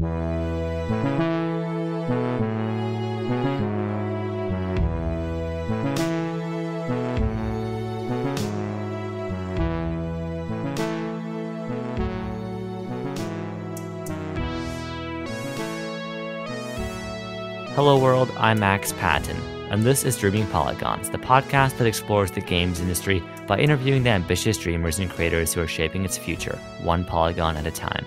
Hello, world. I'm Max Patten, and this is Dreaming Polygons, the podcast that explores the games industry by interviewing the ambitious dreamers and creators who are shaping its future, one polygon at a time.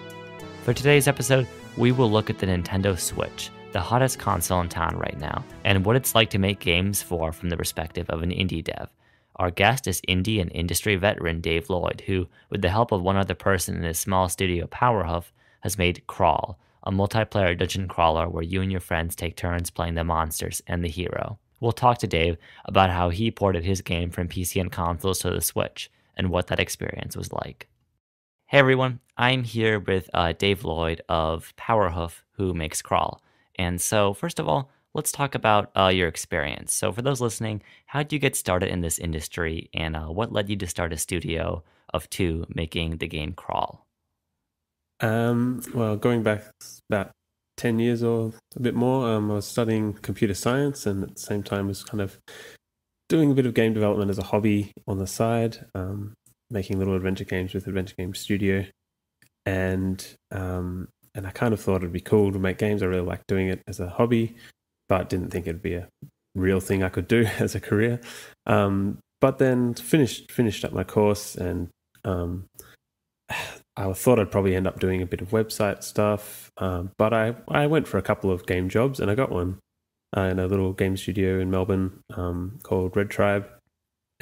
For today's episode, we will look at the Nintendo Switch, the hottest console in town right now, and what it's like to make games for from the perspective of an indie dev. Our guest is indie and industry veteran Dave Lloyd, who, with the help of one other person in his small studio Powerhoof, has made Crawl, a multiplayer dungeon crawler where you and your friends take turns playing the monsters and the hero. We'll talk to Dave about how he ported his game from PC and consoles to the Switch and what that experience was like. Hey everyone, I'm here with uh, Dave Lloyd of Powerhoof, who makes Crawl. And so, first of all, let's talk about uh, your experience. So, for those listening, how did you get started in this industry, and uh, what led you to start a studio of two making the game Crawl? Um, well, going back about 10 years or a bit more, um, I was studying computer science and at the same time was kind of doing a bit of game development as a hobby on the side, um, making little adventure games with Adventure Game Studio. And um, and I kind of thought it'd be cool to make games. I really like doing it as a hobby, but didn't think it'd be a real thing I could do as a career. Um, but then finished finished up my course and um, I thought I'd probably end up doing a bit of website stuff, um, but I, I went for a couple of game jobs and I got one uh, in a little game studio in Melbourne um, called Red Tribe.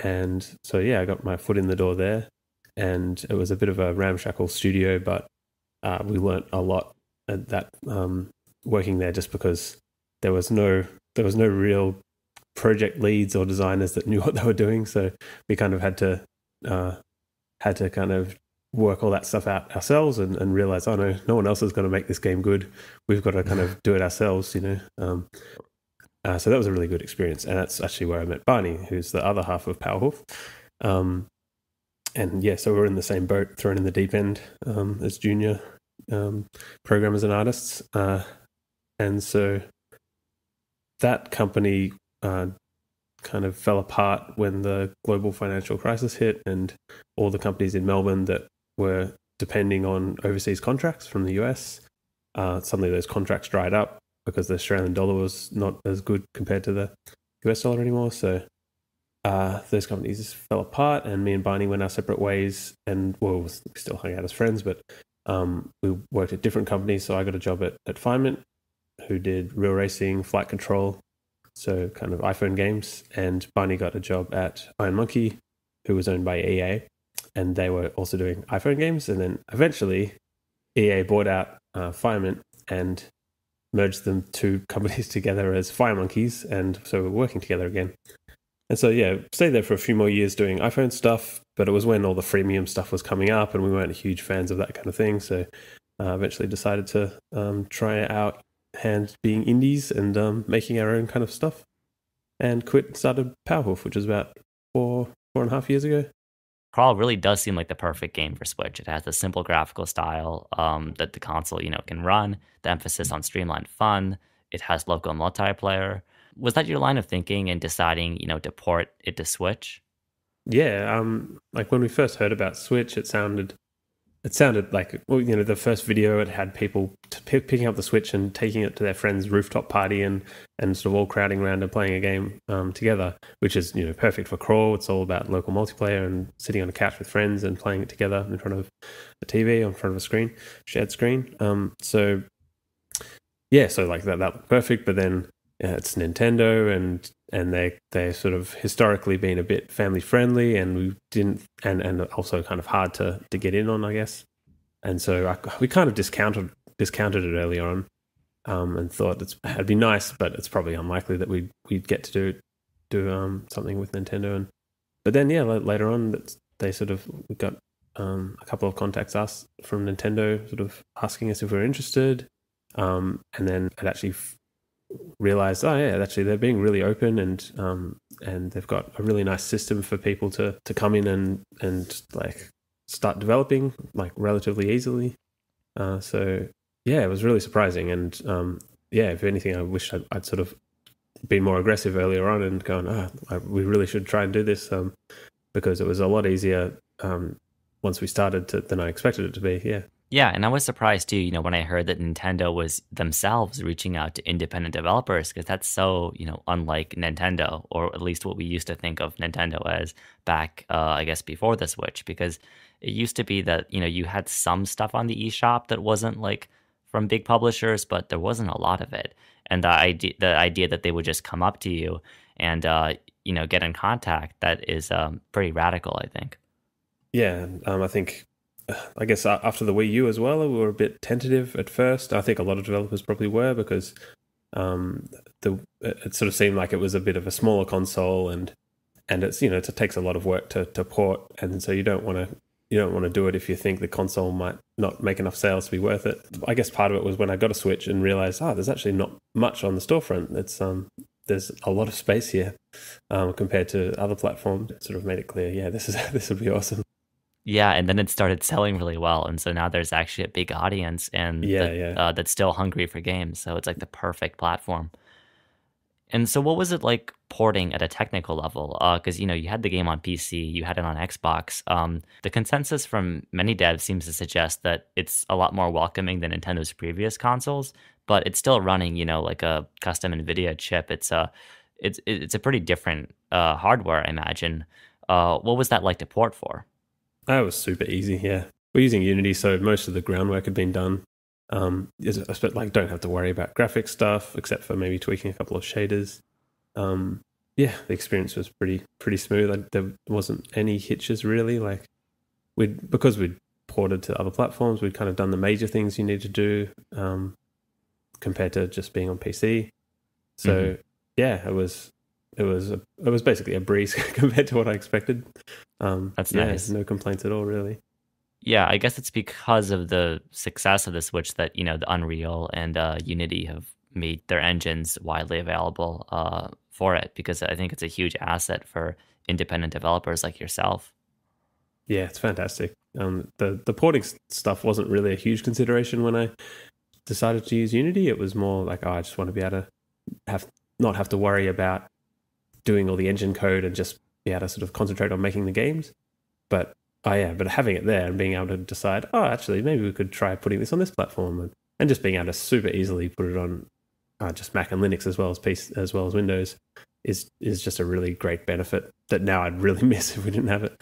And so, yeah, I got my foot in the door there. And it was a bit of a ramshackle studio, but uh, we learnt a lot at that um, working there just because there was no there was no real project leads or designers that knew what they were doing. So we kind of had to uh, had to kind of work all that stuff out ourselves and, and realize, oh no, no one else is going to make this game good. We've got to kind of do it ourselves, you know. Um, uh, so that was a really good experience, and that's actually where I met Barney, who's the other half of Powerhoof. Um, and yeah, so we are in the same boat, thrown in the deep end um, as junior um, programmers and artists. Uh, and so that company uh, kind of fell apart when the global financial crisis hit, and all the companies in Melbourne that were depending on overseas contracts from the US. Uh, suddenly, those contracts dried up because the Australian dollar was not as good compared to the US dollar anymore. So uh, those companies fell apart, and me and Barney went our separate ways. And well, we still hung out as friends, but um, we worked at different companies. So I got a job at at Firemint, who did real racing, flight control, so kind of iPhone games. And Barney got a job at Iron Monkey, who was owned by EA, and they were also doing iPhone games. And then eventually, EA bought out uh, and merged them two companies together as Firemonkeys, and so we're working together again. And so yeah, stayed there for a few more years doing iPhone stuff, but it was when all the freemium stuff was coming up, and we weren't huge fans of that kind of thing. So uh, eventually decided to um, try out hand being indies and um, making our own kind of stuff, and quit started Powerhoof, which was about four four and a half years ago. Crawl really does seem like the perfect game for Switch. It has a simple graphical style um, that the console, you know, can run. The emphasis on streamlined fun. It has local multiplayer. Was that your line of thinking in deciding, you know, to port it to Switch? Yeah, um, like when we first heard about Switch, it sounded it sounded like well, you know the first video it had people picking up the switch and taking it to their friend's rooftop party and and sort of all crowding around and playing a game um, together which is you know perfect for crawl. It's all about local multiplayer and sitting on a couch with friends and playing it together in front of a tv in front of a screen shared screen. Um, so yeah so like that that looked perfect. But then yeah, it's nintendo and and they they sort of historically been a bit family friendly and we didn't and and also kind of hard to to get in on I guess. And so I, we kind of discounted discounted it early on um, and thought it'd be nice but it's probably unlikely that we'd we'd get to do do um, something with Nintendo. And but then yeah later on they sort of got um, a couple of contacts us from Nintendo sort of asking us if we are interested. Um, and then it actually realized, oh yeah, actually they're being really open and um, and they've got a really nice system for people to to come in and and like start developing like relatively easily. Uh, so yeah, it was really surprising. And um, yeah, if anything, I wish I'd, I'd, sort of been more aggressive earlier on and going, ah, we really should try and do this um, because it was a lot easier um, once we started to, than I expected it to be. Yeah. Yeah, and I was surprised too, you know, when I heard that Nintendo was themselves reaching out to independent developers because that's so, you know, unlike Nintendo, or at least what we used to think of Nintendo as back, uh, I guess, before the Switch. Because it used to be that, you know, you had some stuff on the eShop that wasn't like from big publishers, but there wasn't a lot of it. And the idea, the idea that they would just come up to you and, uh, you know, get in contact, that is um, pretty radical, I think. Yeah, um, I think I guess after the Wii U as well, we were a bit tentative at first. I think a lot of developers probably were because um, the it sort of seemed like it was a bit of a smaller console and and it's you know it takes a lot of work to to port and so you don't want to you don't want to do it if you think the console might not make enough sales to be worth it. I guess part of it was when I got a Switch and realized, oh, there's actually not much on the storefront. It's um, there's a lot of space here um, compared to other platforms. It sort of made it clear, yeah, this is this would be awesome. Yeah, and then it started selling really well, and so now there's actually a big audience, and yeah, that, yeah. Uh, that's still hungry for games. So it's like the perfect platform. And so, what was it like porting at a technical level? Because uh, you know you had the game on PC, you had it on Xbox. Um, the consensus from many devs seems to suggest that it's a lot more welcoming than Nintendo's previous consoles, but it's still running, you know, like a custom NVIDIA chip. It's a it's it's a pretty different uh, hardware, I imagine. Uh, what was that like to port for? That was super easy. Yeah, we're using Unity, so most of the groundwork had been done. Um, like don't have to worry about graphic stuff except for maybe tweaking a couple of shaders. Um, yeah, the experience was pretty pretty smooth. There wasn't any hitches really. Like we because we'd ported to other platforms, we'd kind of done the major things you need to do um, compared to just being on PC. So mm-hmm. yeah, it was it was a, it was basically a breeze compared to what I expected. Um, That's yeah, nice. No complaints at all, really. Yeah, I guess it's because of the success of the Switch that you know the Unreal and uh, Unity have made their engines widely available uh, for it. Because I think it's a huge asset for independent developers like yourself. Yeah, it's fantastic. Um, the the porting stuff wasn't really a huge consideration when I decided to use Unity. It was more like, oh, I just want to be able to have not have to worry about doing all the engine code and just be able to sort of concentrate on making the games. But oh yeah, but having it there and being able to decide, oh, actually, maybe we could try putting this on this platform, and, and just being able to super easily put it on uh, just Mac and Linux as well as PC, as well as Windows is is just a really great benefit that now I'd really miss if we didn't have it.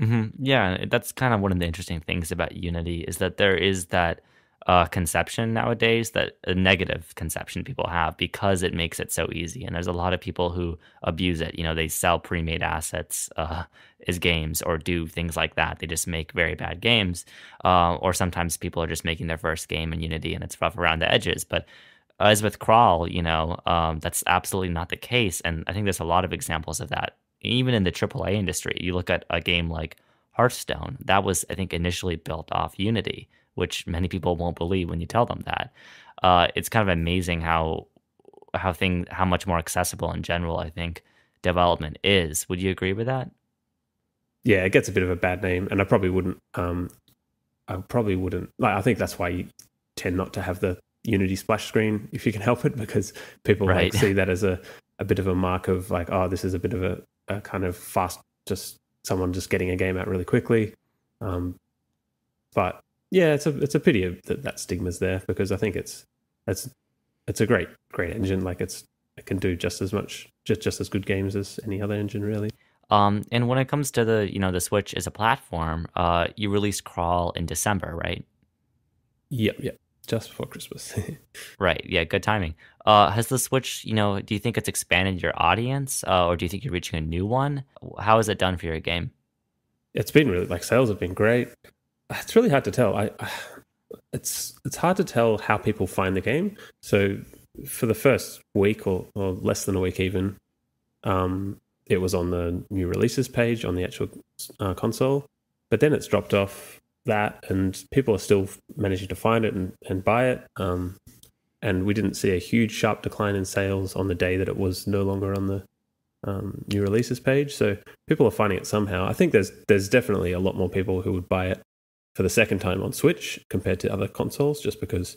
Mm-hmm. Yeah, that's kind of one of the interesting things about Unity is that there is that uh, conception nowadays that a negative conception people have because it makes it so easy. And there's a lot of people who abuse it. You know, they sell pre-made assets uh, as games or do things like that. They just make very bad games. Uh, or sometimes people are just making their first game in Unity and it's rough around the edges. But as with Crawl, you know, um, that's absolutely not the case. And I think there's a lot of examples of that, even in the AAA industry. You look at a game like Hearthstone, that was, I think, initially built off Unity which many people won't believe when you tell them that. Uh, it's kind of amazing how how thing how much more accessible in general I think development is. Would you agree with that? Yeah, it gets a bit of a bad name, and I probably wouldn't. Um, I probably wouldn't. Like, I think that's why you tend not to have the Unity splash screen if you can help it, because people right. like see that as a a bit of a mark of like, oh, this is a bit of a, a kind of fast, just someone just getting a game out really quickly. Um, but yeah, it's a it's a pity that that stigma's there because I think it's it's it's a great great engine. Like it's it can do just as much just just as good games as any other engine really. Um, and when it comes to the you know the Switch as a platform, uh, you released Crawl in December, right? Yep, yep, just before Christmas. right. Yeah, good timing. Uh, has the Switch, you know, do you think it's expanded your audience, uh, or do you think you're reaching a new one? How has it done for your game? It's been really like sales have been great it's really hard to tell. I, it's it's hard to tell how people find the game. So for the first week or, or less than a week even, um, it was on the new releases page on the actual uh, console, but then it's dropped off that, and people are still managing to find it and, and buy it. Um, and we didn't see a huge sharp decline in sales on the day that it was no longer on the um, new releases page. So people are finding it somehow. I think there's there's definitely a lot more people who would buy it for the second time on Switch compared to other consoles, just because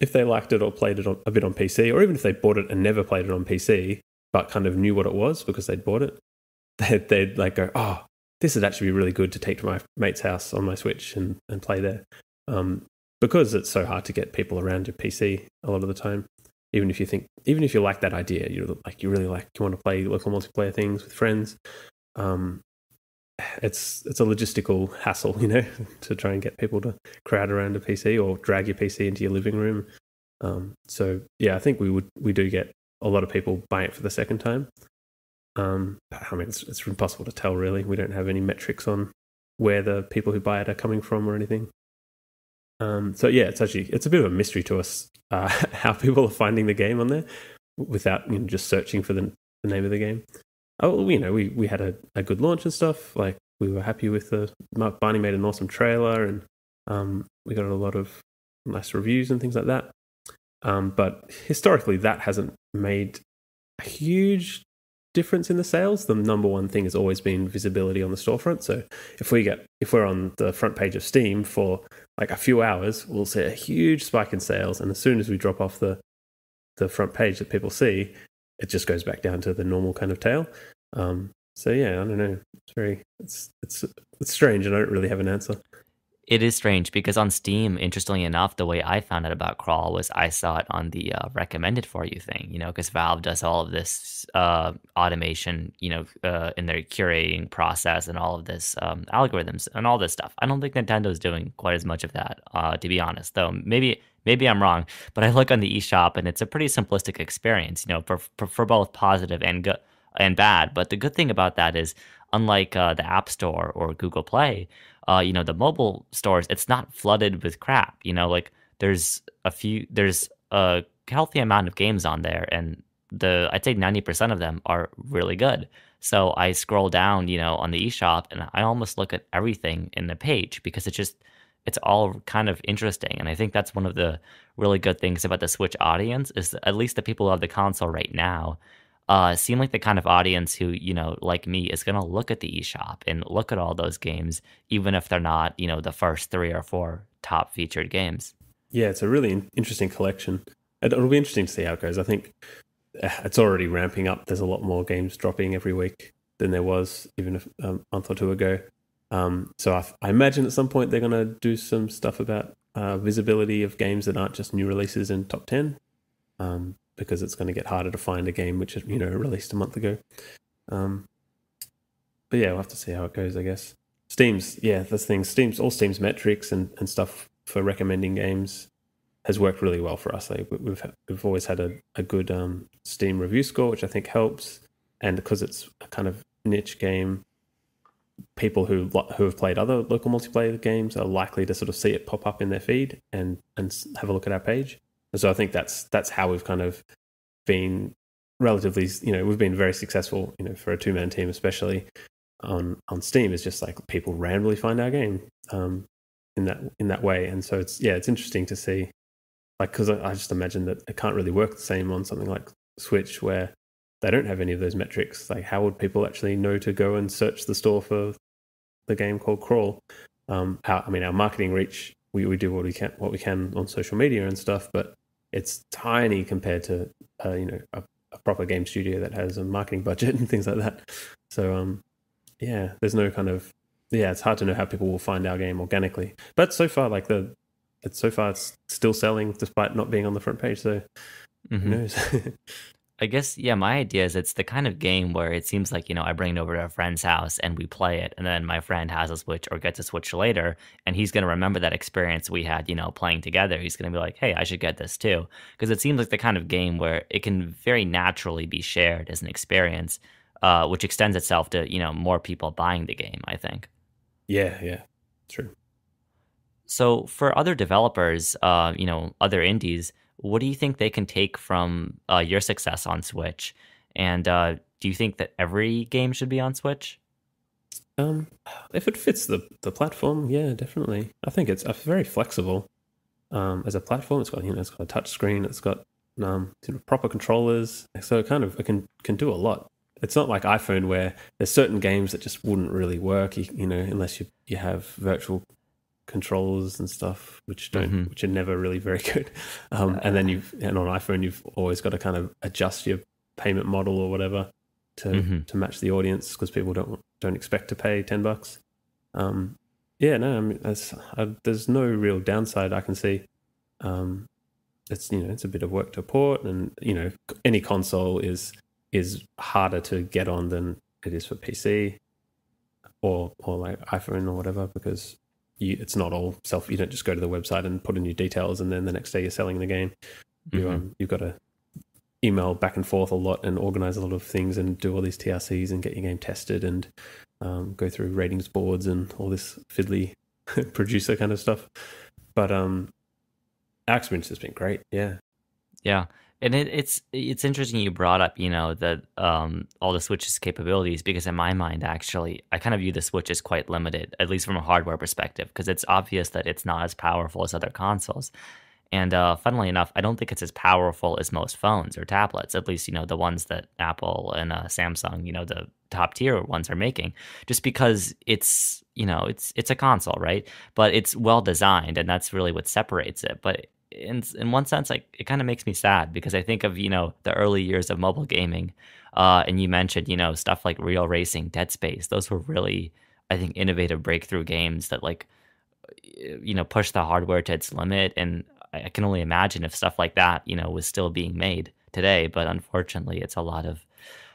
if they liked it or played it on, a bit on PC, or even if they bought it and never played it on PC, but kind of knew what it was because they'd bought it, they'd, they'd like go, oh, this would actually be really good to take to my mate's house on my Switch and, and play there. Um, because it's so hard to get people around your PC a lot of the time. Even if you think, even if you like that idea, you like you really like you want to play local multiplayer things with friends. Um, it's it's a logistical hassle, you know, to try and get people to crowd around a PC or drag your PC into your living room. Um, so yeah, I think we would we do get a lot of people buying it for the second time. Um, I mean, it's, it's impossible to tell really. We don't have any metrics on where the people who buy it are coming from or anything. Um, so yeah, it's actually it's a bit of a mystery to us uh, how people are finding the game on there without you know, just searching for the, the name of the game. Oh, you know, we we had a, a good launch and stuff. Like we were happy with the Mark Barney made an awesome trailer, and um, we got a lot of nice reviews and things like that. Um, but historically, that hasn't made a huge difference in the sales. The number one thing has always been visibility on the storefront. So if we get if we're on the front page of Steam for like a few hours, we'll see a huge spike in sales, and as soon as we drop off the the front page that people see, it just goes back down to the normal kind of tail. Um, so yeah, I don't know. It's very it's it's it's strange, and I don't really have an answer. It is strange because on Steam, interestingly enough, the way I found out about Crawl was I saw it on the uh, recommended for you thing, you know, because Valve does all of this uh, automation, you know, uh, in their curating process and all of this um, algorithms and all this stuff. I don't think Nintendo's doing quite as much of that, uh, to be honest. Though maybe maybe I'm wrong, but I look on the eShop and it's a pretty simplistic experience, you know, for for, for both positive and good and bad. But the good thing about that is, unlike uh, the App Store or Google Play uh, you know, the mobile stores, it's not flooded with crap. You know, like there's a few, there's a healthy amount of games on there, and the I'd say ninety percent of them are really good. So I scroll down, you know, on the eShop, and I almost look at everything in the page because it's just it's all kind of interesting. And I think that's one of the really good things about the Switch audience is at least the people who have the console right now uh, seem like the kind of audience who, you know, like me, is going to look at the eShop and look at all those games, even if they're not, you know, the first three or four top featured games. Yeah, it's a really interesting collection. It'll be interesting to see how it goes. I think eh, it's already ramping up. There's a lot more games dropping every week than there was even a month or two ago. Um, so I, I, imagine at some point they're going to do some stuff about uh, visibility of games that aren't just new releases in top 10. Um, because it's going to get harder to find a game which you know released a month ago. Um, but yeah, we'll have to see how it goes. I guess Steam's yeah, that's thing. Steam's all Steam's metrics and, and stuff for recommending games has worked really well for us. Like we've we've always had a, a good um, Steam review score, which I think helps, and because it's a kind of niche game, people who who have played other local multiplayer games are likely to sort of see it pop up in their feed and and have a look at our page. And so I think that's that's how we've kind of been relatively, you know, we've been very successful, you know, for a two man team, especially on on Steam. Is just like people randomly find our game um, in that in that way, and so it's yeah, it's interesting to see, like, because I, I just imagine that it can't really work the same on something like Switch where they don't have any of those metrics. Like, how would people actually know to go and search the store for the game called Crawl? Um, our, I mean, our marketing reach, we, we do what we can, what we can on social media and stuff, but it's tiny compared to uh, you know a, a, proper game studio that has a marketing budget and things like that. So um, yeah, there's no kind of yeah, it's hard to know how people will find our game organically. But so far, like the it's so far it's still selling despite not being on the front page. So mm-hmm. who knows? I guess yeah, my idea is it's the kind of game where it seems like you know I bring it over to a friend's house and we play it, and then my friend has a Switch or gets a Switch later, and he's gonna remember that experience we had, you know, playing together. He's gonna be like, hey, I should get this too, because it seems like the kind of game where it can very naturally be shared as an experience, uh, which extends itself to you know more people buying the game. I think. Yeah, yeah, true. So for other developers, uh, you know, other indies what do you think they can take from uh, your success on Switch? And uh, do you think that every game should be on Switch? Um, if it fits the the platform, yeah, definitely. I think it's a very flexible. Um, as a platform, it's got you know it's got a touch screen, it's got um you know, proper controllers, so it kind of it can can do a lot. It's not like iPhone where there's certain games that just wouldn't really work, you, you know, unless you you have virtual controllers and stuff, which don't, Mhm. which are never really very good. Um, and then you've, and on iPhone, you've always got to kind of adjust your payment model or whatever to Mhm. to match the audience because people don't don't expect to pay ten bucks. Um, yeah, no, I mean, that's, uh, there's no real downside I can see. Um, it's you know it's a bit of work to port, and you know any console is is harder to get on than it is for PC or or like iPhone or whatever because you, it's not all self. You don't just go to the website and put in your details, and then the next day you're selling the game. You Mhm. um, you've got to email back and forth a lot and organize a lot of things and do all these TRCs and get your game tested and um, go through ratings boards and all this fiddly producer kind of stuff. But um, our experience has been great. Yeah. Yeah, and it, it's it's interesting you brought up you know that um, all the Switch's capabilities because in my mind actually I kind of view the Switch as quite limited at least from a hardware perspective because it's obvious that it's not as powerful as other consoles. And uh, funnily enough, I don't think it's as powerful as most phones or tablets. At least you know the ones that Apple and uh, Samsung, you know the top tier ones are making, just because it's you know it's it's a console, right? But it's well designed, and that's really what separates it. But in in one sense, like it kind of makes me sad because I think of you know the early years of mobile gaming, uh, and you mentioned you know stuff like Real Racing, Dead Space. Those were really I think innovative breakthrough games that like you know push the hardware to its limit and I I can only imagine if stuff like that, you know, was still being made today. But unfortunately, it's a lot of,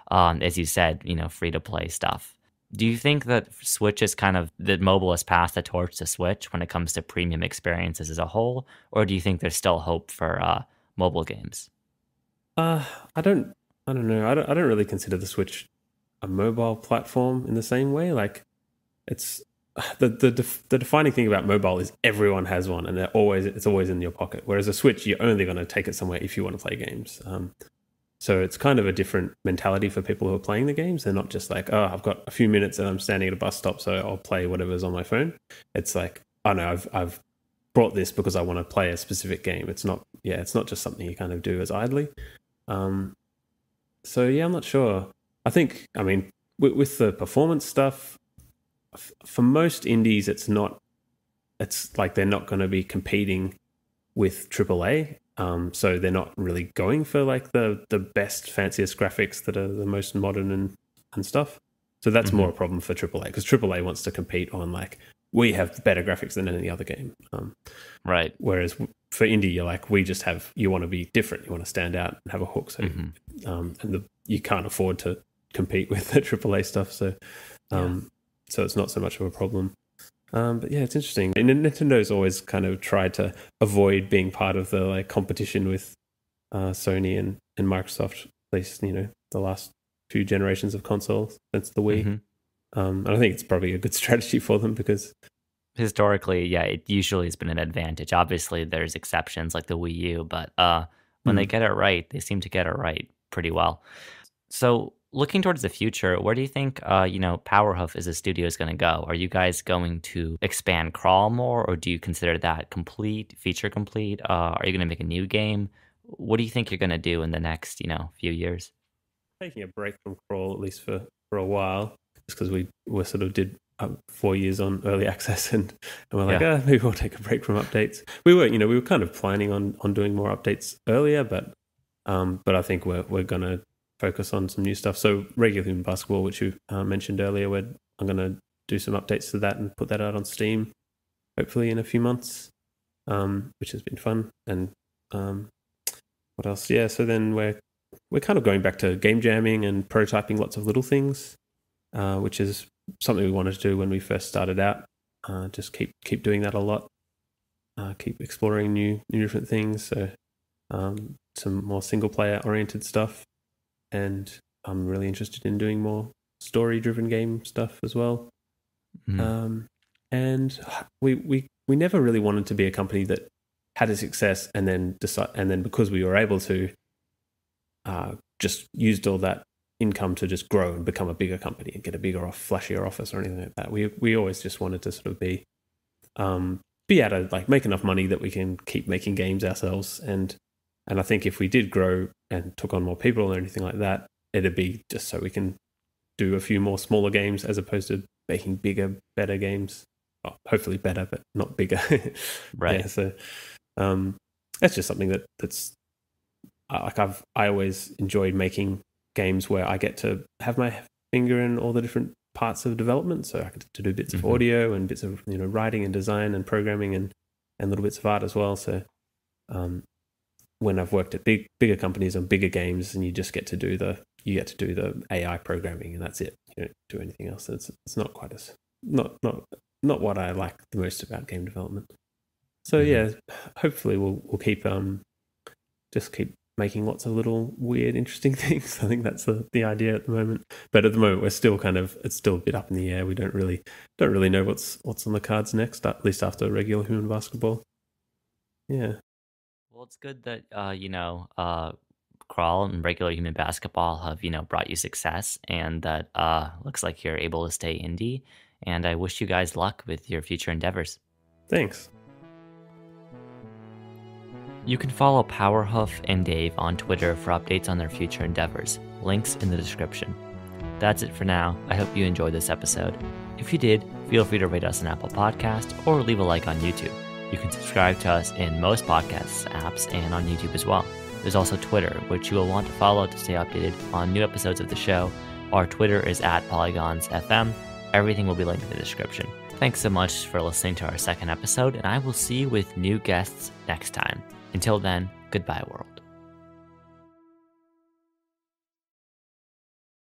um, as you said, you know, free to play stuff. Do you think that Switch is kind of that mobile has passed the torch to Switch when it comes to premium experiences as a whole, or do you think there's still hope for uh, mobile games? Uh, I don't. I don't know. I don't. I don't really consider the Switch a mobile platform in the same way. Like, it's the the the defining thing about mobile is everyone has one, and they're always it's always in your pocket. Whereas a Switch, you're only going to take it somewhere if you want to play games. Um, so it's kind of a different mentality for people who are playing the games. They're not just like, oh, I've got a few minutes and I'm standing at a bus stop, so I'll play whatever's on my phone. It's like, oh no, I've I've brought this because I want to play a specific game. It's not, yeah, it's not just something you kind of do as idly. Um, so yeah, I'm not sure. I think, I mean, with, with the performance stuff, f- for most indies, it's not. It's like they're not going to be competing with AAA. Um, so they're not really going for like the the best, fanciest graphics that are the most modern and and stuff. So that's Mhm. more a problem for AAA because AAA wants to compete on like we have better graphics than any other game. Um, Right. whereas for indie, you're like we just have you want to be different, you want to stand out and have a hook. So Mhm. um, and the, you can't afford to compete with the AAA stuff. So, um, so it's not so much of a problem. Um, but yeah, it's interesting. And Nintendo's always kind of tried to avoid being part of the like competition with uh, Sony and, and Microsoft. At least you know the last few generations of consoles since the Wii. Mhm. Um, and I think it's probably a good strategy for them because Historically, yeah, it usually has been an advantage. Obviously, there's exceptions like the Wii U, but uh, when they Mhm. get it right, they seem to get it right pretty well. So, looking towards the future, where do you think, uh, you know, Powerhoof as a studio is going to go? Are you guys going to expand Crawl more, or do you consider that complete, feature complete? Uh, are you going to make a new game? What do you think you're going to do in the next, you know, few years? taking a break from crawl at least for for a while just because we were sort of did uh, four years on early access and, and we're like Yeah. ah, maybe we'll take a break from updates we were you know we were kind of planning on on doing more updates earlier but um but i think we're we're gonna focus on some new stuff so regular human basketball which you uh, mentioned earlier where i'm gonna do some updates to that and put that out on steam hopefully in a few months um which has been fun and um what else yeah so then we're we're kind of going back to game jamming and prototyping lots of little things, uh, which is something we wanted to do when we first started out. Uh, just keep keep doing that a lot. Uh, keep exploring new new different things. So um, some more single player oriented stuff, and I'm really interested in doing more story driven game stuff as well. Mhm. Um, and we we we never really wanted to be a company that had a success and then decide and then because we were able to uh, just used all that income to just grow and become a bigger company and get a bigger off flashier office or anything like that. We we always just wanted to sort of be um, be able to like make enough money that we can keep making games ourselves and and I think if we did grow and took on more people or anything like that, it'd be just so we can do a few more smaller games as opposed to making bigger, better games. well, hopefully better, but not bigger. right. Yeah, so um, that's just something that that's like I've I always enjoyed making games where I get to have my finger in all the different parts of development. So I get to do bits mm-hmm. of audio and bits of you know writing and design and programming and and little bits of art as well. So um, when I've worked at big bigger companies on bigger games, and you just get to do the you get to do the AI programming, and that's it. You don't do anything else. It's it's not quite as not not not what I like the most about game development. So mm-hmm. yeah, hopefully we'll we'll keep um just keep making lots of little weird, interesting things. I think that's the, the idea at the moment. But at the moment, we're still kind of it's still a bit up in the air. We don't really don't really know what's what's on the cards next. At least after regular human basketball. Yeah. Well, it's good that uh, you know uh, crawl and regular human basketball have you know brought you success, and that uh, looks like you're able to stay indie. And I wish you guys luck with your future endeavors. Thanks. You can follow Powerhoof and Dave on Twitter for updates on their future endeavors. Links in the description. That's it for now. I hope you enjoyed this episode. If you did, feel free to rate us on Apple Podcast or leave a like on YouTube. You can subscribe to us in most podcast apps and on YouTube as well. There's also Twitter, which you will want to follow to stay updated on new episodes of the show. Our Twitter is at PolygonsFM. Everything will be linked in the description. Thanks so much for listening to our second episode, and I will see you with new guests next time. Until then, goodbye, world.